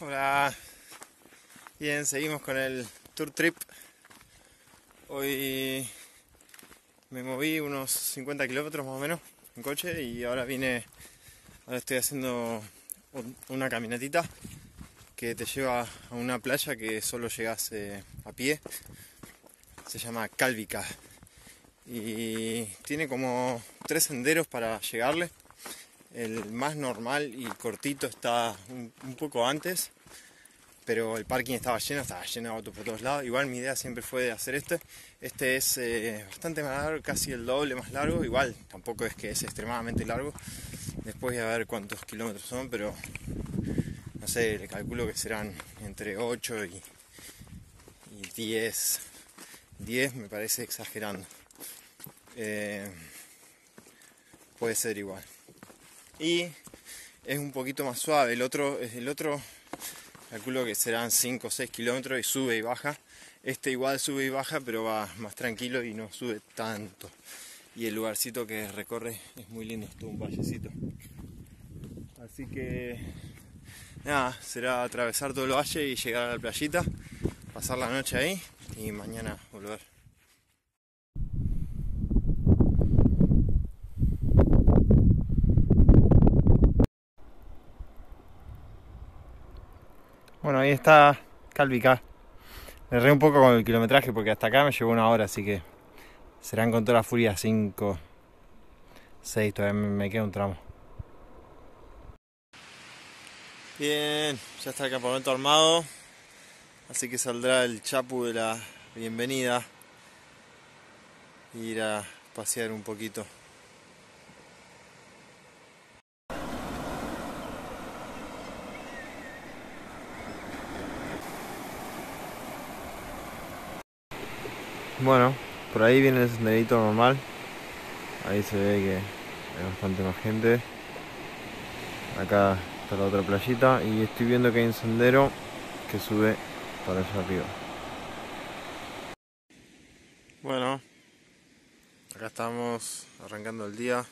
Hola. Bien, seguimos con el tour trip. Hoy me moví unos 50 kilómetros más o menos en coche y ahora vine, ahora estoy haciendo una caminatita que te lleva a una playa que solo llegas a pie. Se llama Calvica y tiene como tres senderos para llegarle el más normal y cortito está un, poco antes, pero el parking estaba lleno, estaba lleno de autos por todos lados. Igual mi idea siempre fue de hacer este. Este es eh, bastante más largo, casi el doble más largo. Igual tampoco es que es extremadamente largo. Después voy a ver cuántos kilómetros son, pero no sé, le calculo que serán entre 8 y, y 10. 10 me parece exagerando. Eh, puede ser igual y es un poquito más suave. El otro, el otro calculo que serán 5 o 6 kilómetros y sube y baja. Este igual sube y baja, pero va más tranquilo y no sube tanto. Y el lugarcito que recorre es muy lindo, es todo un vallecito. Así que nada, será atravesar todo el valle y llegar a la playita, pasar la noche ahí y mañana volver. Bueno, ahí está Calvica. Le re un poco con el kilometraje porque hasta acá me llevó una hora, así que serán con toda la furia 5, 6, todavía me queda un tramo. Bien, ya está el campamento armado, así que saldrá el chapu de la bienvenida e ir a pasear un poquito. Bueno, por ahí viene el senderito normal. Ahí se ve que hay bastante más gente. Acá está la otra playita y estoy viendo que hay un sendero que sube para allá arriba. Bueno, acá estamos arrancando el día.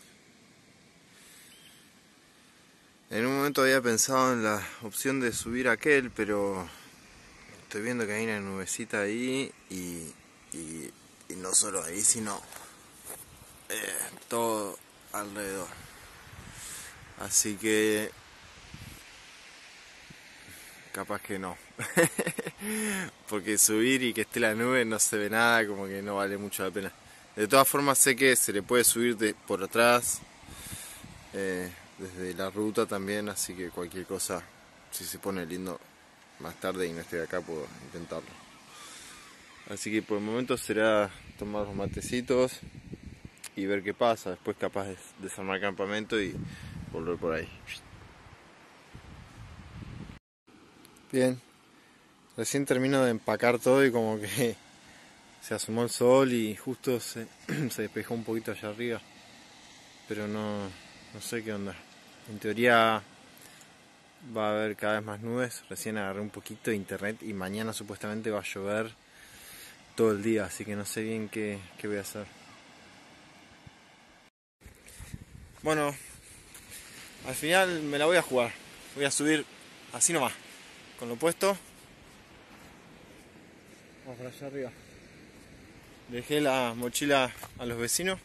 En un momento había pensado en la opción de subir aquel, pero estoy viendo que hay una nubecita ahí y y, no solo ahí, sino eh, todo alrededor. Así que capaz que no. Porque subir y que esté la nube no se ve nada, como que no vale mucho la pena. De todas formas sé que se le puede subir de, por atrás, eh, desde la ruta también, así que cualquier cosa, si se pone lindo más tarde y no estoy acá, puedo intentarlo. Así que por el momento será tomar los matecitos y ver qué pasa. Después capaz de desarmar el campamento y volver por ahí. Bien, recién termino de empacar todo y como que se asomó el sol y justo se, se despejó un poquito allá arriba. Pero no, no sé qué onda. En teoría va a haber cada vez más nubes. Recién agarré un poquito de internet y mañana supuestamente va a llover todo el día, así que no sé bien qué, voy a hacer. Bueno, al final me la voy a jugar. Voy a subir así nomás, con lo puesto. Vamos para allá arriba. Dejé la mochila a los vecinos,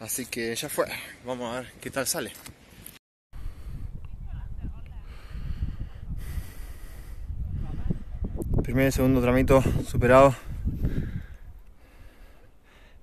así que ya fue. Vamos a ver qué tal sale. Primer y segundo tramito superado.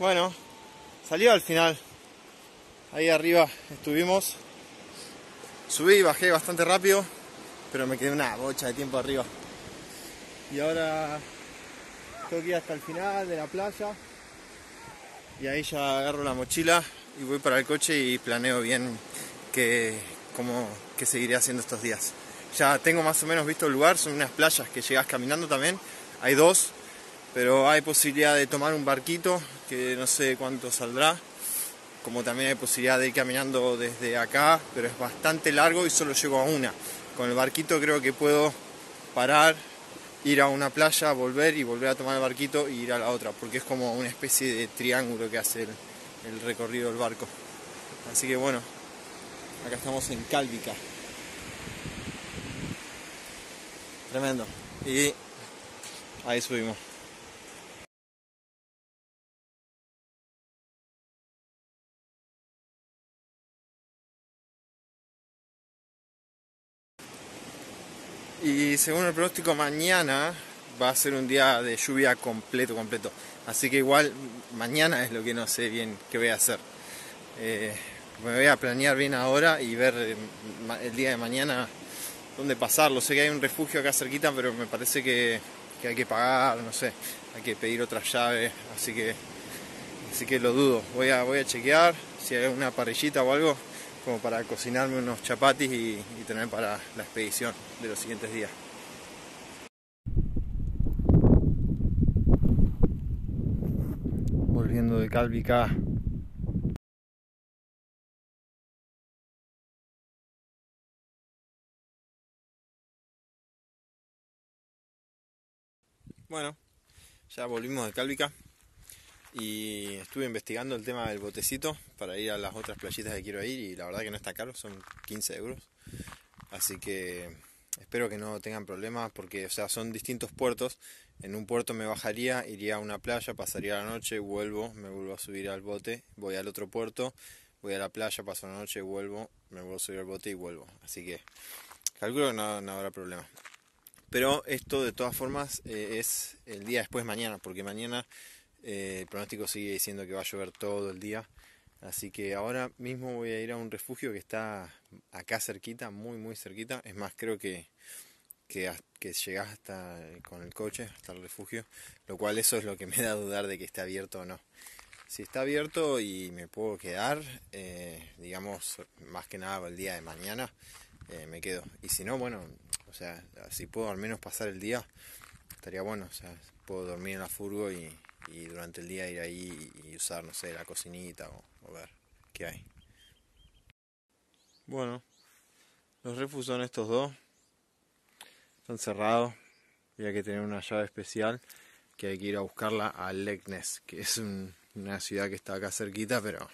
Bueno, salió al final. Ahí arriba estuvimos. Subí y bajé bastante rápido, pero me quedé una bocha de tiempo arriba. Y ahora tengo que ir hasta el final de la playa. Y ahí ya agarro la mochila y voy para el coche y planeo bien qué, cómo, qué seguiré haciendo estos días. Ya tengo más o menos visto el lugar, son unas playas que llegas caminando también, hay dos, pero hay posibilidad de tomar un barquito que no sé cuánto saldrá, como también hay posibilidad de ir caminando desde acá, pero es bastante largo y solo llego a una. Con el barquito creo que puedo parar, ir a una playa, volver y volver a tomar el barquito y ir a la otra, porque es como una especie de triángulo que hace el, el recorrido del barco. Así que bueno, acá estamos en Cálvica. Tremendo. Y ahí subimos. Y según el pronóstico mañana va a ser un día de lluvia completo, completo. Así que igual mañana es lo que no sé bien qué voy a hacer. Eh, me voy a planear bien ahora y ver eh, el día de mañana dónde pasarlo. Sé que hay un refugio acá cerquita, pero me parece que, hay que pagar, no sé, hay que pedir otra llave, así que así que lo dudo. Voy a, voy a chequear si hay una parrillita o algo como para cocinarme unos chapatis y, y tener para la expedición de los siguientes días. Volviendo de Calvica. Bueno, ya volvimos de Calvica y estuve investigando el tema del botecito para ir a las otras playitas que quiero ir y la verdad que no está caro, son 15 euros. Así que espero que no tengan problemas porque o sea, son distintos puertos. En un puerto me bajaría, iría a una playa, pasaría la noche, vuelvo, me vuelvo a subir al bote, voy al otro puerto, voy a la playa, paso la noche, vuelvo, me vuelvo a subir al bote y vuelvo. Así que calculo que no, no habrá problema. Pero esto de todas formas eh, es el día después mañana, porque mañana eh, el pronóstico sigue diciendo que va a llover todo el día. Así que ahora mismo voy a ir a un refugio que está acá cerquita, muy muy cerquita. Es más, creo que, que, que llegás hasta con el coche hasta el refugio, lo cual eso es lo que me da a dudar de que esté abierto o no. Si está abierto y me puedo quedar, eh, digamos, más que nada el día de mañana, eh, me quedo. Y si no, bueno, o sea, si puedo al menos pasar el día, estaría bueno. O sea, puedo dormir en la furgo y, y durante el día ir ahí y usar, no sé, la cocinita o, ver qué hay. Bueno, los refus son estos dos. Están cerrados. Y hay que tener una llave especial que hay que ir a buscarla a Leknes, que es un, una ciudad que está acá cerquita, pero,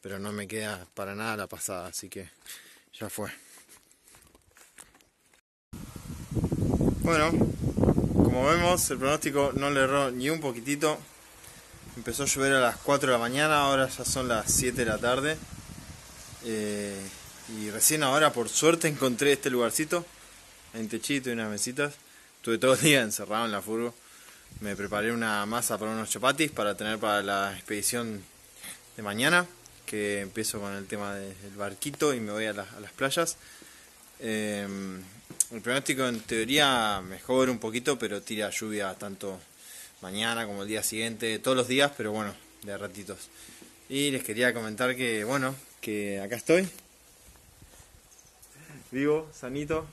pero no me queda para nada la pasada, así que ya fue. Bueno, como vemos, el pronóstico no le erró ni un poquitito. Empezó a llover a las 4 de la mañana, ahora ya son las 7 de la tarde. Eh, y recién ahora, por suerte, encontré este lugarcito. Hay un techito y unas mesitas. Estuve todo el día encerrado en la furgo. Me preparé una masa para unos chapatis para tener para la expedición de mañana. Que empiezo con el tema del barquito y me voy a, la, a las playas. Eh, el pronóstico en teoría mejora un poquito, pero tira lluvia tanto mañana como el día siguiente, todos los días, pero bueno, de ratitos. Y les quería comentar que, bueno, que acá estoy, vivo, sanito,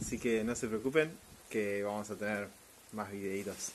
así que no se preocupen, que vamos a tener más videitos.